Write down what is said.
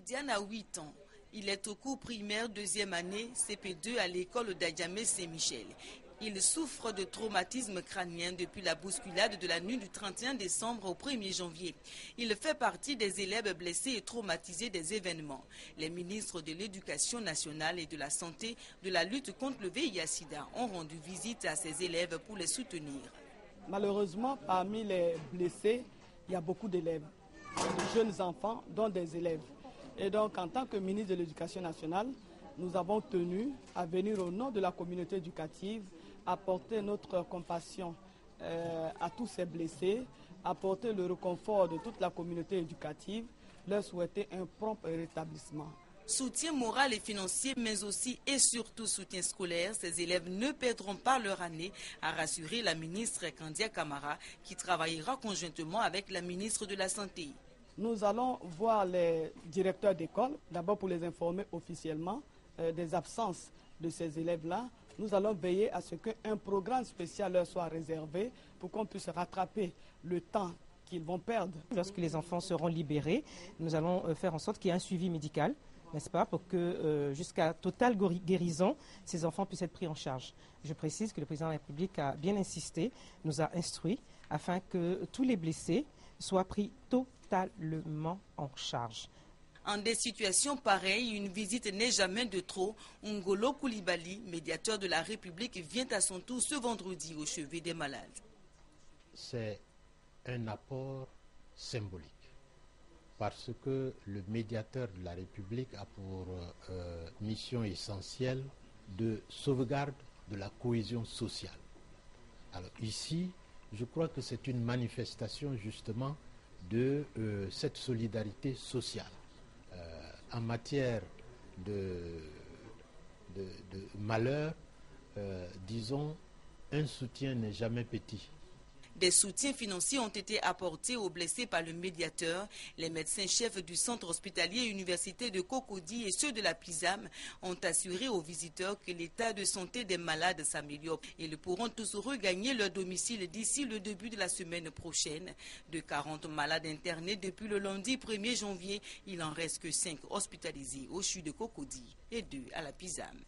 Diane a 8 ans. Il est au cours primaire deuxième année CP2 à l'école d'Adjamé Saint-Michel. Il souffre de traumatisme crânien depuis la bousculade de la nuit du 31 décembre au 1er janvier. Il fait partie des élèves blessés et traumatisés des événements. Les ministres de l'Éducation nationale et de la Santé de la lutte contre le VIH-Sida ont rendu visite à ces élèves pour les soutenir. Malheureusement, parmi les blessés, il y a beaucoup d'élèves, de jeunes enfants, dont des élèves. Et donc, en tant que ministre de l'Éducation nationale, nous avons tenu à venir au nom de la communauté éducative apporter notre compassion euh, à tous ces blessés, apporter le réconfort de toute la communauté éducative, leur souhaiter un prompt rétablissement. Soutien moral et financier, mais aussi et surtout soutien scolaire, ces élèves ne perdront pas leur année, a rassuré la ministre Candia Camara, qui travaillera conjointement avec la ministre de la Santé. Nous allons voir les directeurs d'école, d'abord pour les informer officiellement euh, des absences de ces élèves-là. Nous allons veiller à ce qu'un programme spécial leur soit réservé pour qu'on puisse rattraper le temps qu'ils vont perdre. Lorsque les enfants seront libérés, nous allons euh, faire en sorte qu'il y ait un suivi médical n'est-ce pas, pour que euh, jusqu'à totale guérison, ces enfants puissent être pris en charge. Je précise que le président de la République a bien insisté, nous a instruit, afin que tous les blessés soient pris totalement en charge. En des situations pareilles, une visite n'est jamais de trop. Ngolo Koulibaly, médiateur de la République, vient à son tour ce vendredi au chevet des malades. C'est un apport symbolique parce que le médiateur de la République a pour euh, mission essentielle de sauvegarde de la cohésion sociale. Alors ici, je crois que c'est une manifestation justement de euh, cette solidarité sociale. Euh, en matière de, malheur, euh, disons, un soutien n'est jamais petit. Des soutiens financiers ont été apportés aux blessés par le médiateur. Les médecins-chefs du centre hospitalier université de Cocody et ceux de la PISAM ont assuré aux visiteurs que l'état de santé des malades s'améliore. Ils pourront tous regagner leur domicile d'ici le début de la semaine prochaine. De 40 malades internés depuis le lundi 1er janvier, il en reste que 5 hospitalisés au CHU de Cocody et 2 à la PISAM.